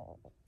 Oh.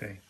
Okay.